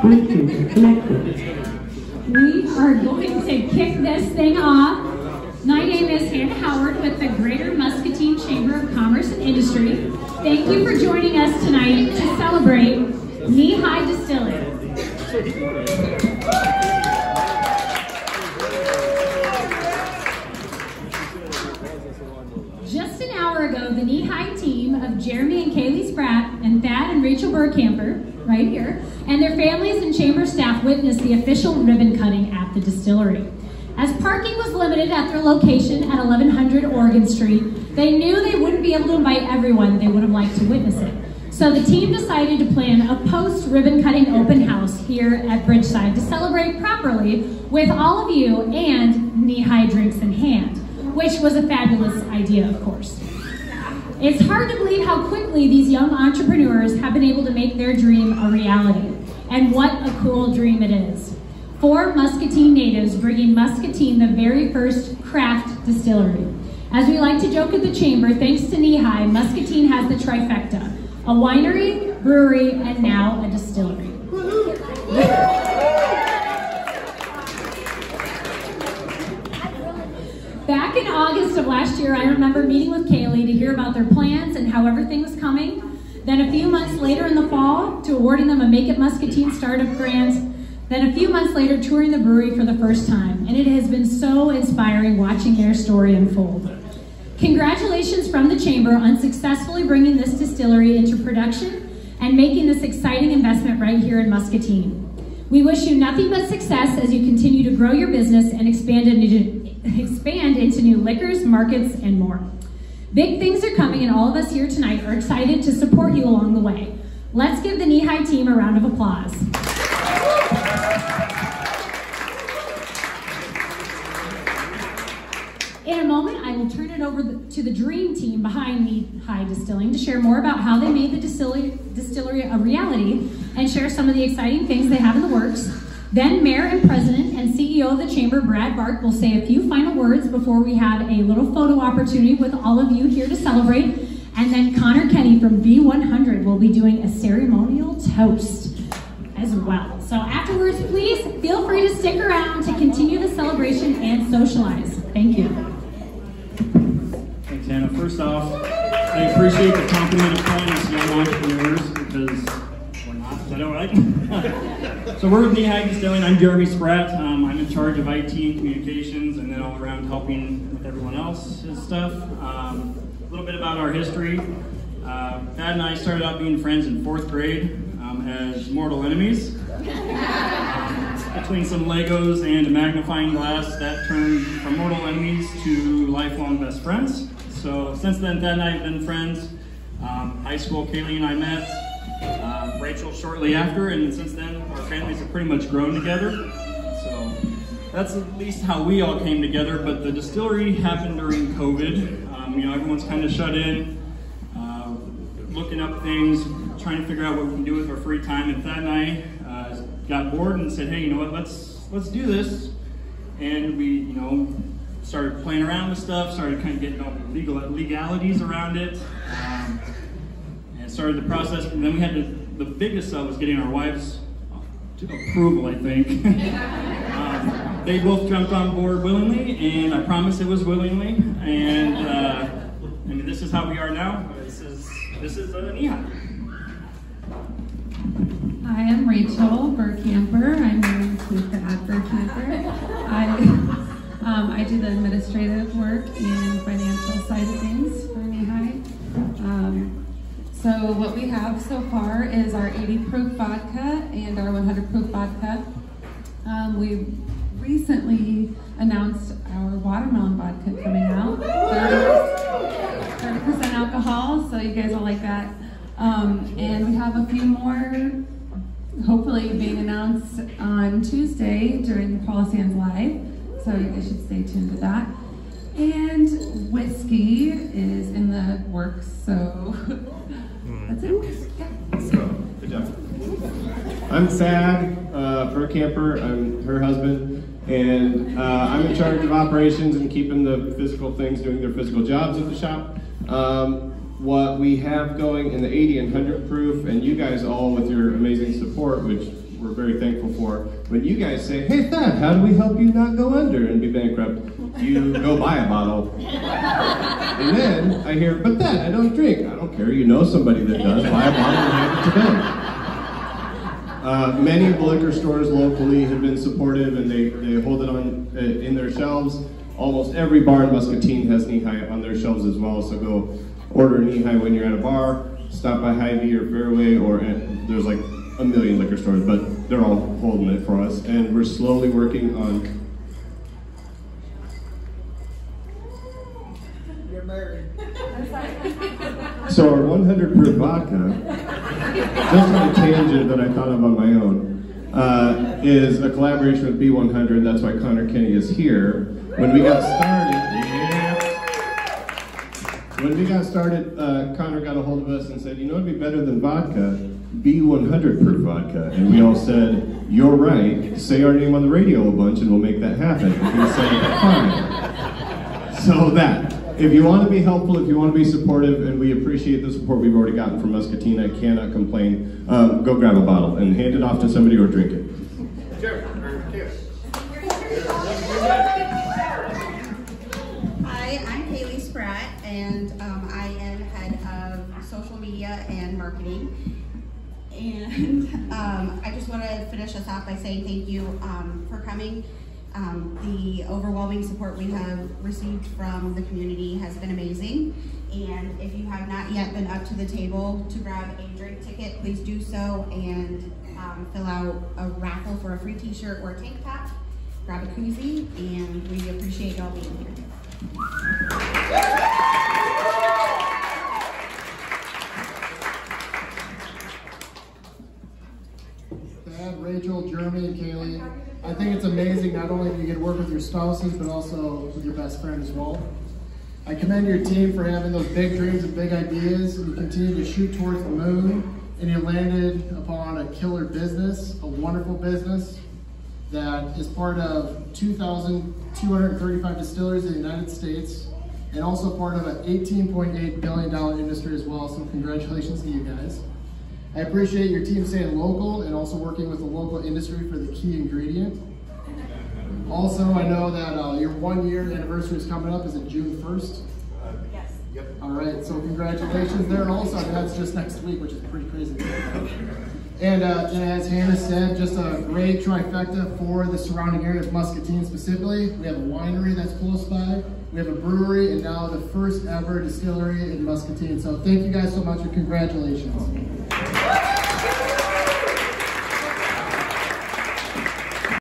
Bluetooth connected. We are going to kick this thing off. My name is Hannah Howard with the Greater Muscatine Chamber of Commerce and Industry. Thank you for joining us tonight to celebrate Knee High Distilling. Rachel Burkamper, right here, and their families and chamber staff witnessed the official ribbon cutting at the distillery. As parking was limited at their location at 1100 Oregon Street, they knew they wouldn't be able to invite everyone they would have liked to witness it. So the team decided to plan a post-ribbon cutting open house here at Bridgeside to celebrate properly with all of you and knee-high drinks in hand, which was a fabulous idea, of course. It's hard to believe how quickly these young entrepreneurs have been able to make their dream a reality. And what a cool dream it is. Four Muscatine natives bringing Muscatine the very first craft distillery. As we like to joke at the chamber, thanks to Knee-High, Muscatine has the trifecta, a winery, brewery, and now a distillery. Back in August of last year, I remember meeting with Kaylee to hear about their plans and how everything was coming. Then a few months later in the fall, to awarding them a Make It Muscatine Startup Grant. Then a few months later, touring the brewery for the first time. And it has been so inspiring watching their story unfold. Congratulations from the Chamber on successfully bringing this distillery into production and making this exciting investment right here in Muscatine. We wish you nothing but success as you continue to grow your business and expand into, expand into new liquors, markets, and more. Big things are coming and all of us here tonight are excited to support you along the way. Let's give the Knee High team a round of applause. In a moment, I will turn it over to the dream team behind Knee High Distilling to share more about how they made the distillery, distillery a reality and share some of the exciting things they have in the works. Then Mayor and President and CEO of the Chamber, Brad Bark, will say a few final words before we have a little photo opportunity with all of you here to celebrate. And then Connor Kenny from B100 will be doing a ceremonial toast as well. So afterwards, please feel free to stick around to continue the celebration and socialize. Thank you. Thanks, Hannah. First off, I appreciate the compliment of calling us young entrepreneurs because all right? so we're with High Distilling. I'm Jeremy Spratt. Um, I'm in charge of IT and communications and then all around helping with everyone else's stuff. Um, a little bit about our history. Uh, and I started out being friends in fourth grade um, as mortal enemies. Between some Legos and a magnifying glass, that turned from mortal enemies to lifelong best friends. So since then, Thad and I have been friends. Um, high school, Kaylee and I met. Rachel shortly after, and since then, our families have pretty much grown together. So that's at least how we all came together. But the distillery happened during COVID. Um, you know, everyone's kind of shut in, uh, looking up things, trying to figure out what we can do with our free time. And Thad and I uh, got bored and said, hey, you know what? Let's let's do this. And we, you know, started playing around with stuff, started kind of getting all the legal legalities around it, um, and started the process. And then we had to, the biggest stuff was getting our wives approval, I think. um, they both jumped on board willingly, and I promise it was willingly. And uh, I mean, this is how we are now. This is this is uh, Knee-High. Hi, I'm Rachel Burkamper. I'm married to Thad Burkamper. I, um, I do the administrative work and financial side of things for Knee-High. So what we have so far is our 80 proof vodka and our 100 proof vodka. Um, we recently announced our watermelon vodka coming out. 30% alcohol, so you guys will like that. Um, and we have a few more hopefully being announced on Tuesday during the Paula Sands Live. So you guys should stay tuned to that. And whiskey is in the works, so job. I'm Thad, uh, Camper. I'm her husband, and uh, I'm in charge of operations and keeping the physical things doing their physical jobs at the shop. Um, what we have going in the 80 and 100 proof, and you guys all with your amazing support, which we're very thankful for. When you guys say, hey Thad, how do we help you not go under and be bankrupt? You go buy a bottle. And then I hear, but then I don't drink. I don't care, you know somebody that does. Buy a bottle and hand it to them. Uh, many of the liquor stores locally have been supportive and they, they hold it on uh, in their shelves. Almost every bar in Muscatine has Knee-High on their shelves as well, so go order a Knee-High when you're at a bar, stop by Hy-Vee or Fairway, or uh, there's like a million liquor stores, but they're all holding it for us. And we're slowly working on You're married. So our 100 proof vodka, just on a tangent that I thought of on my own, uh, is a collaboration with B100. That's why Connor Kenny is here. When we got started, yeah. When we got started, uh, Connor got a hold of us and said, "You know, it'd be better than vodka, B100 proof vodka." And we all said, "You're right. Say our name on the radio a bunch, and we'll make that happen." And he said, "Fine." So that. If you want to be helpful, if you want to be supportive, and we appreciate the support we've already gotten from Muscatine, I cannot complain. Um, go grab a bottle and hand it off to somebody or drink it. Hi, I'm Kaylee Spratt, and um, I am head of social media and marketing. And um, I just want to finish us off by saying thank you um, for coming. Um, the overwhelming support we have received from the community has been amazing. And if you have not yet been up to the table to grab a drink ticket, please do so and um, fill out a raffle for a free t-shirt or tank top. Grab a koozie, and we appreciate y'all being here. Rachel, Jeremy, and Kaylee. I think it's amazing not only do you get to work with your spouses, but also with your best friend as well. I commend your team for having those big dreams and big ideas, and you continue to shoot towards the moon, and you landed upon a killer business, a wonderful business that is part of 2,235 distilleries in the United States, and also part of an $18.8 billion industry as well, so congratulations to you guys. I appreciate your team staying local and also working with the local industry for the key ingredient. Also, I know that uh, your one year anniversary is coming up. Is it June 1st? Yes. All right, so congratulations there. And also, that's just next week, which is pretty crazy. And, uh, and as Hannah said, just a great trifecta for the surrounding area of Muscatine specifically. We have a winery that's close by. We have a brewery and now the first ever distillery in Muscatine. So thank you guys so much and congratulations.